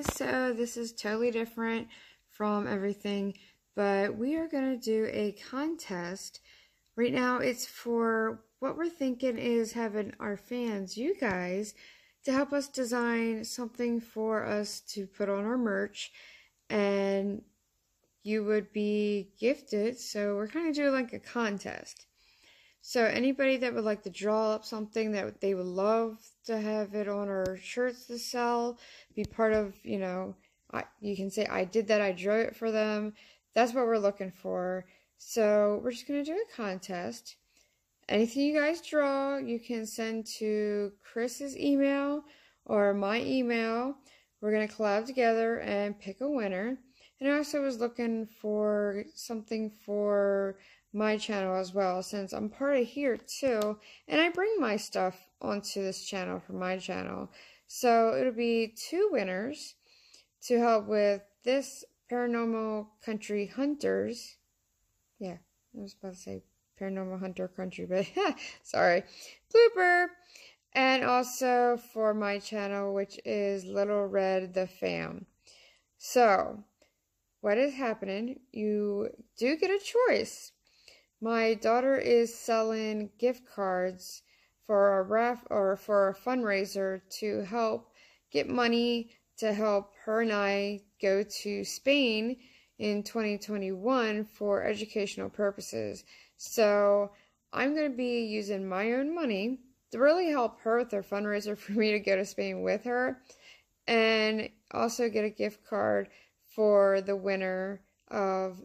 guys, so this is totally different from everything, but we are going to do a contest. Right now it's for what we're thinking is having our fans, you guys, to help us design something for us to put on our merch and you would be gifted. So we're kind of doing like a contest. So anybody that would like to draw up something that they would love to have it on our shirts to sell, be part of, you know, I, you can say I did that, I drew it for them. That's what we're looking for. So we're just going to do a contest. Anything you guys draw, you can send to Chris's email or my email. We're going to collab together and pick a winner. And I also was looking for something for my channel as well since I'm part of here too and I bring my stuff onto this channel for my channel. So it'll be two winners to help with this paranormal country hunters. Yeah I was about to say paranormal hunter country but sorry. Blooper! And also for my channel which is LilRed the fam. So what is happening? You do get a choice my daughter is selling gift cards for a ref or for a fundraiser to help get money to help her and I go to Spain in 2021 for educational purposes. So I'm going to be using my own money to really help her with her fundraiser for me to go to Spain with her and also get a gift card for the winner of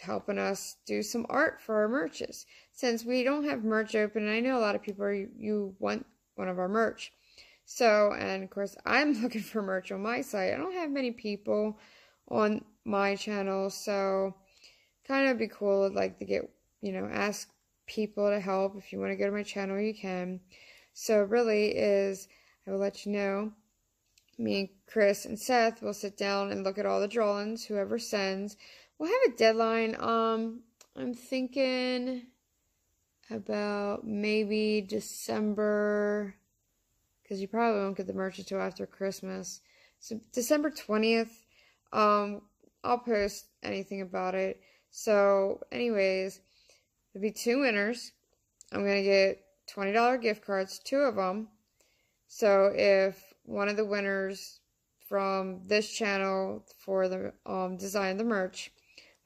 helping us do some art for our merches. Since we don't have merch open, and I know a lot of people are, you want one of our merch. So, and of course, I'm looking for merch on my site. I don't have many people on my channel, so kind of be cool, would like to get, you know, ask people to help. If you want to go to my channel, you can. So, really is, I will let you know. Me and Chris and Seth will sit down and look at all the drawings, whoever sends. We'll have a deadline. Um, I'm thinking about maybe December, because you probably won't get the merch until after Christmas. So December 20th, um, I'll post anything about it. So, anyways, there'll be two winners. I'm going to get $20 gift cards, two of them. So, if one of the winners from this channel for the um, design the merch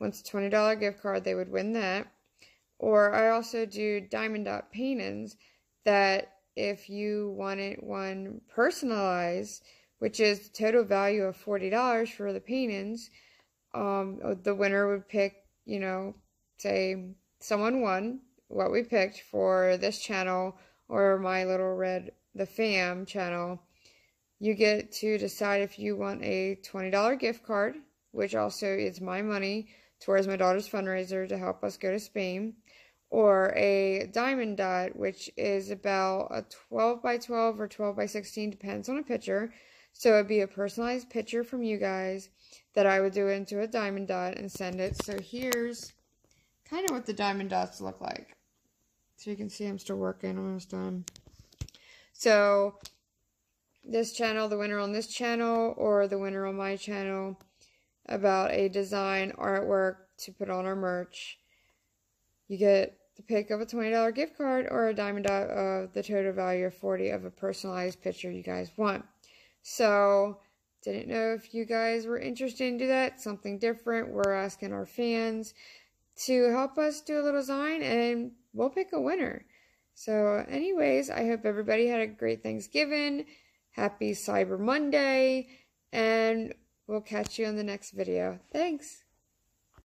once a $20 gift card, they would win that. Or I also do diamond dot paintings that if you wanted one personalized, which is the total value of $40 for the paintings, um, the winner would pick, you know, say someone won what we picked for this channel or my LilRed the fam channel you get to decide if you want a $20 gift card which also is my money towards my daughter's fundraiser to help us go to Spain, or a diamond dot, which is about a 12 by 12 or 12 by 16, depends on a picture. So it'd be a personalized picture from you guys that I would do into a diamond dot and send it. So here's kind of what the diamond dots look like. So you can see I'm still working, almost done. So this channel, the winner on this channel, or the winner on my channel, about a design artwork to put on our merch. You get the pick of a $20 gift card or a diamond dot of the total value of 40 of a personalized picture you guys want. So, didn't know if you guys were interested in do that, something different. We're asking our fans to help us do a little design and we'll pick a winner. So, anyways, I hope everybody had a great Thanksgiving. Happy Cyber Monday. And We'll catch you in the next video. Thanks!